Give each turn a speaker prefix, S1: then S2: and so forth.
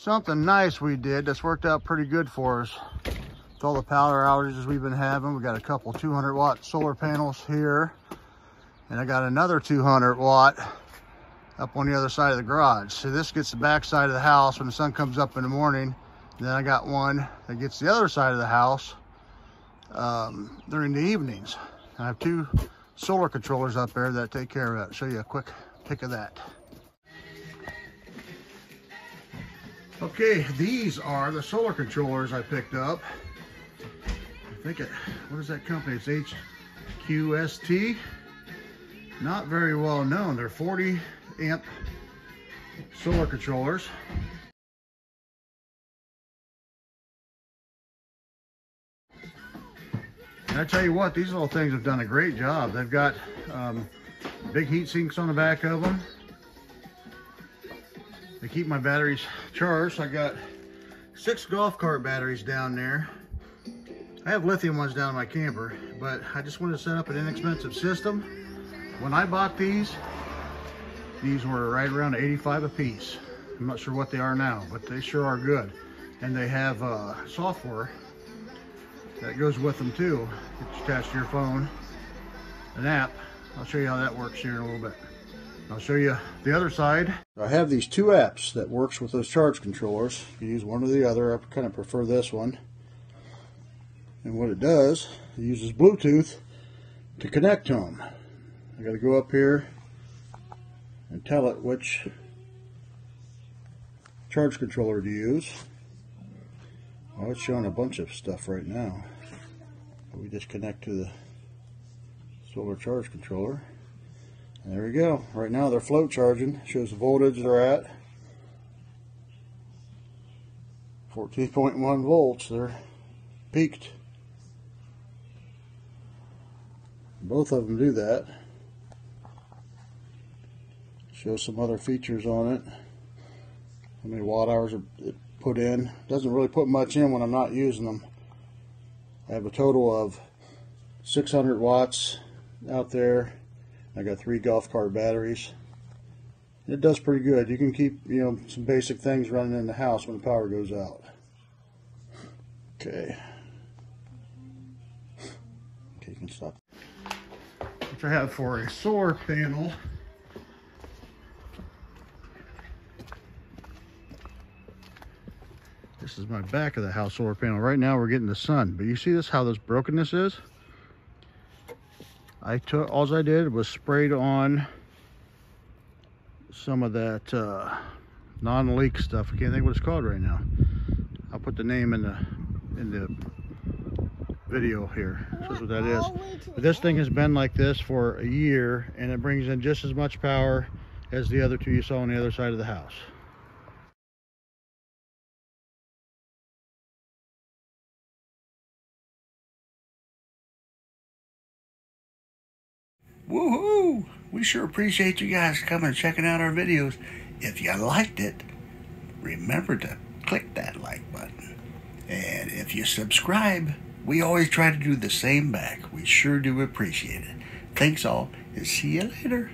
S1: Something nice we did that's worked out pretty good for us. With all the power outages we've been having, we got a couple 200 watt solar panels here. And I got another 200 watt up on the other side of the garage. So this gets the back side of the house when the sun comes up in the morning. And then I got one that gets the other side of the house um, during the evenings. I have two solar controllers up there that take care of that. Show you a quick pic of that. Okay, these are the solar controllers I picked up. I think it, what is that company? It's HQST. Not very well known. They're 40 amp solar controllers. And I tell you what, these little things have done a great job. They've got um, big heat sinks on the back of them. They keep my batteries charged. I got six golf cart batteries down there. I have lithium ones down in my camper, but I just wanted to set up an inexpensive system. When I bought these, these were right around 85 a piece. I'm not sure what they are now, but they sure are good. And they have uh, software that goes with them too. It's attached to your phone, an app. I'll show you how that works here in a little bit. I'll show you the other side. I have these two apps that works with those charge controllers. You use one or the other. I kind of prefer this one. And what it does, it uses Bluetooth to connect to them. I got to go up here and tell it which charge controller to use. Well, it's showing a bunch of stuff right now. We just connect to the solar charge controller. There we go. Right now they're float charging. Shows the voltage they're at. 14.1 volts. They're peaked. Both of them do that. Show some other features on it. How many watt hours are put in. Doesn't really put much in when I'm not using them. I have a total of 600 watts out there I got three golf cart batteries. It does pretty good. You can keep, you know, some basic things running in the house when the power goes out. Okay. Okay, you can stop. Which I have for a solar panel. This is my back of the house solar panel. Right now we're getting the sun, but you see this, how this brokenness is? I took, all I did was sprayed on some of that uh, non-leak stuff. I can't think what it's called right now. I'll put the name in the in the video here. This is what that is. But this thing has been like this for a year and it brings in just as much power as the other two you saw on the other side of the house.
S2: Woohoo! We sure appreciate you guys coming and checking out our videos. If you liked it, remember to click that like button. And if you subscribe, we always try to do the same back. We sure do appreciate it. Thanks all, and see you later.